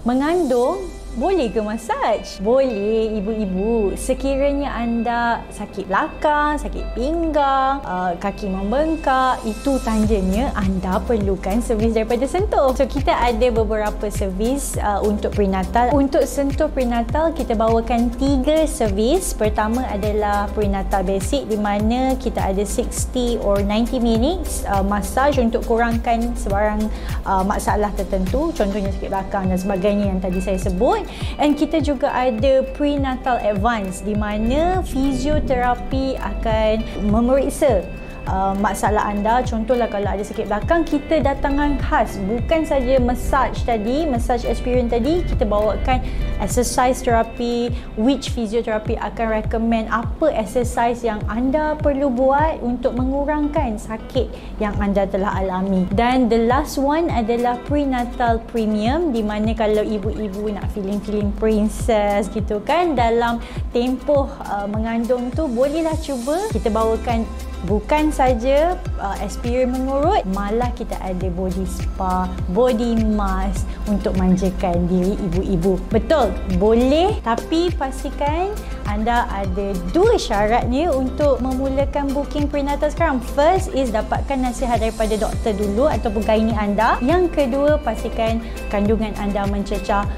Mengandung boleh ke massage? Boleh ibu-ibu. Sekiranya anda sakit belakang, sakit pinggang, uh, kaki membengkak, itu tandanya anda perlukan servis daripada Sentuh. So kita ada beberapa servis uh, untuk prenatal. Untuk Sentuh prenatal kita bawakan tiga servis. Pertama adalah prenatal basic di mana kita ada 60 or 90 minutes uh, massage untuk kurangkan sebarang uh, masalah tertentu. Contohnya sakit belakang dan sebagainya yang tadi saya sebut and kita juga ada prenatal advance di mana fizioterapi akan memeriksa uh, masalah anda. Contohlah kalau ada sakit belakang kita datangan khas. Bukan saja massage tadi massage experience tadi kita bawakan exercise therapy which physiotherapy akan recommend? Apa exercise yang anda perlu buat untuk mengurangkan sakit yang anda telah alami? Dan the last one adalah prenatal premium di mana kalau ibu-ibu nak feeling-feeling princess gitu kan dalam tempoh uh, mengandung tu bolehlah cuba. Kita bawakan bukan saja uh, experience mengurut malah kita ada body spa body mask untuk manjakan diri ibu-ibu. Betul boleh tapi pastikan anda ada dua syaratnya untuk memulakan booking prenatal sekarang. First is dapatkan nasihat daripada doktor dulu ataupun gynae anda. Yang kedua pastikan kandungan anda mencecah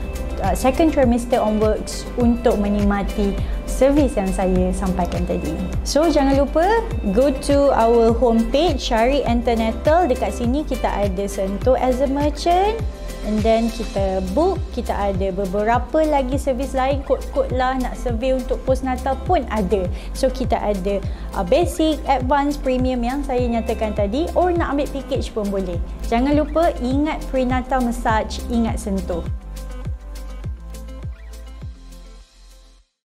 uh, second trimester onwards untuk menikmati servis yang saya sampaikan tadi. So jangan lupa go to our homepage cari antenatal dekat sini kita ada sentuh as a merchant. And then kita book kita ada beberapa lagi servis lain. Kod-kod lah nak survey untuk postnatal pun ada. So kita ada uh, basic advance premium yang saya nyatakan tadi. Or nak ambil package pun boleh. Jangan lupa ingat prenatal massage ingat sentuh